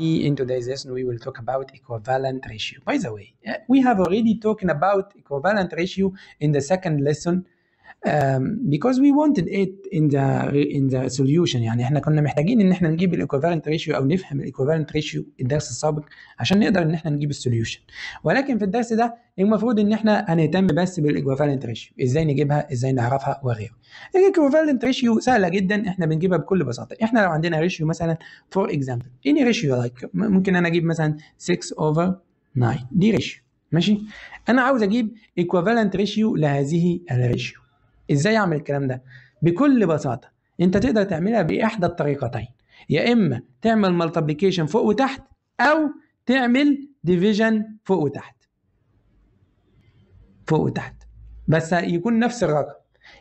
In today's lesson, we will talk about equivalent ratio. By the way, we have already talked about equivalent ratio in the second lesson um, because we wanted it in the in the solution. يعني إحنا كنا محتاجين إن إحنا نجيب ال equivalent ratio أو نفهم ال equivalent ratio الدرس السابق عشان نقدر إن إحنا نجيب ال solution ولكن في الدرس ده المفروض إن إحنا هنهتم بس بال equivalent ratio إزاي نجيبها؟ إزاي نعرفها؟ وغيره. ال equivalent ratio سهلة جدا. إحنا بنجيبها بكل بساطة. إحنا لو عندنا ratio مثلا for example any ratio like ممكن أنا أجيب مثلا 6 over 9 دي ratio ماشي؟ أنا عاوز أجيب equivalent ratio لهذه ال ratio إزاي أعمل الكلام ده؟ بكل بساطة أنت تقدر تعملها بإحدى الطريقتين يا إما تعمل multiplication فوق وتحت أو تعمل division فوق وتحت. فوق وتحت. بس يكون نفس الرقم.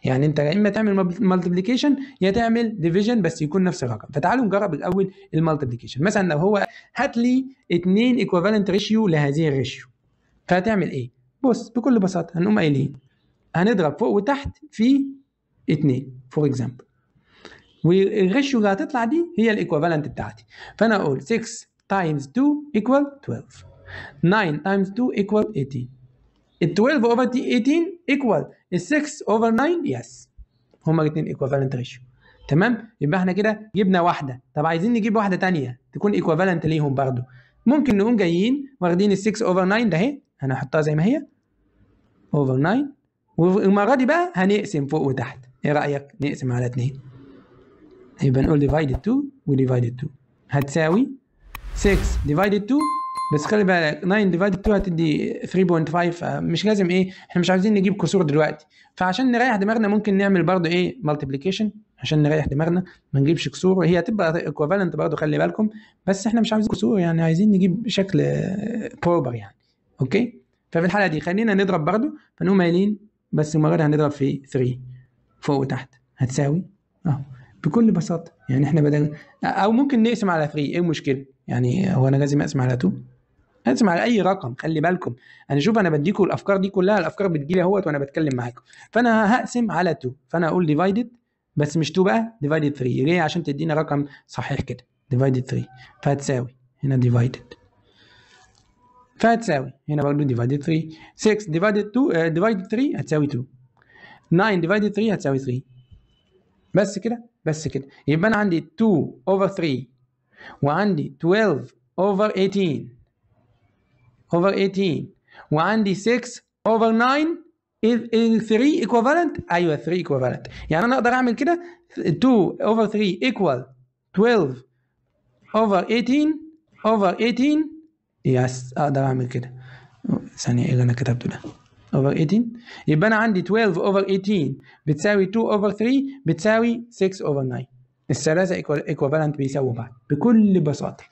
يعني أنت يا إما تعمل multiplication يا تعمل division بس يكون نفس الرقم. فتعالوا نجرب الأول ال multiplication مثلا لو هو هات لي اثنين equivalent ratio لهذه ال ratio فهتعمل إيه؟ بص بكل بساطة هنقوم قايلين هنضرب فوق وتحت في 2 for example وال ratio اللي هتطلع دي هي ال equivalent بتاعتي. فأنا أقول 6 times 2 equal 12 9 times 2 equal 18 ال 12 over 18 equal ال 6 over 9 yes هما الاثنين equivalent ratio تمام؟ يبقى إحنا كده جبنا واحدة. طب عايزين نجيب واحدة ثانية تكون equivalent ليهم برضو. ممكن نقوم جايين واخدين ال 6 over 9 ده أهي. هنحطها زي ما هي. over 9 والمرة دي بقى هنقسم فوق وتحت. إيه رأيك؟ نقسم على 2 يبقى نقول divided 2 و divided 2 هتساوي 6 divided 2 بس خلي بالك 9 divided 2 هتدي 3.5 مش لازم إيه إحنا مش عايزين نجيب كسور دلوقتي. فعشان نريح دماغنا ممكن نعمل برضه إيه multiplication عشان نريح دماغنا ما نجيبش كسور. هي هتبقى equivalent برضه خلي بالكم. بس إحنا مش عايزين كسور يعني عايزين نجيب شكل proper يعني. okay؟ ففي الحالة دي خلينا نضرب برضه فنقوم قايلين بس دي هنضرب في 3 فوق وتحت. هتساوي؟ اهو بكل بساطة يعني إحنا بدل أو ممكن نقسم على 3 إيه المشكلة؟ يعني هو أنا لازم أقسم على 2 أقسم على أي رقم خلي بالكم. أنا شوف أنا بديكم الأفكار دي كلها الأفكار بتجيلي أهوت وأنا بتكلم معاكم. فأنا هقسم على 2 فأنا أقول divided بس مش 2 بقى divided 3 ليه؟ عشان تدينا رقم صحيح كده. divided 3 فهتساوي. هنا divided فهتساوي هنا برضه divided 3 6 divided 2 divided 3 هتساوي 2 9 divided 3 هتساوي 3 بس كده؟ بس كده. يبقى أنا عندي 2 over 3 وعندي 12 over 18 over 18 وعندي 6 over 9 ال 3 equivalent أيوه 3 equivalent يعني أنا أقدر أعمل كده؟ 2 over 3 equal 12 over 18 over 18 yes أقدر أعمل كده. ثانية إيه اللي أنا كتبته ده؟ over 18 يبقى أنا عندي 12 over 18 بتساوي 2 over 3 بتساوي 6 over 9 الثلاثة equivalent بيساووا بعض بكل بساطة.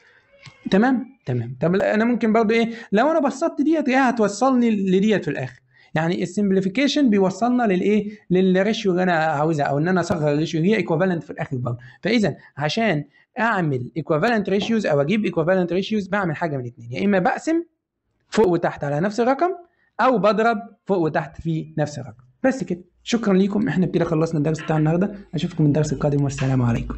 تمام؟ تمام. طب أنا ممكن برضو إيه؟ لو أنا بسطت ديت إيه هتوصلني لديت في الآخر؟ يعني ال simplification بيوصلنا للايه لل ratio اللي أنا عاوزها أو إن أنا أصغر ال ratio هي equivalent في الآخر برضه فإذا عشان أعمل equivalent ratios أو أجيب equivalent ratios بعمل حاجة من الاثنين يا إما بقسم فوق وتحت على نفس الرقم أو بضرب فوق وتحت في نفس الرقم. بس كده. شكرا لكم إحنا كده خلصنا الدرس بتاع النهارده. أشوفكم الدرس القادم. والسلام عليكم.